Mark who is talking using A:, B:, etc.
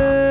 A: Bye.